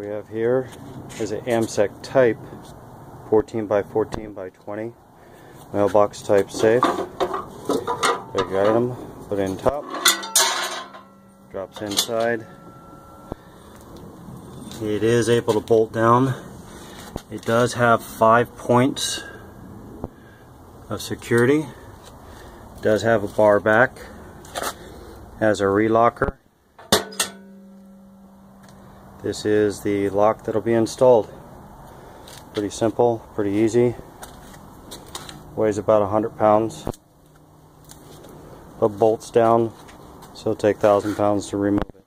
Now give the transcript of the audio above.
We have here is an AMSEC type 14 by 14 by 20 mailbox type safe. Big item, put in top, drops inside. It is able to bolt down. It does have five points of security. It does have a bar back. Has a relocker. This is the lock that'll be installed. Pretty simple, pretty easy. Weighs about 100 pounds. But bolts down, so it'll take 1,000 pounds to remove.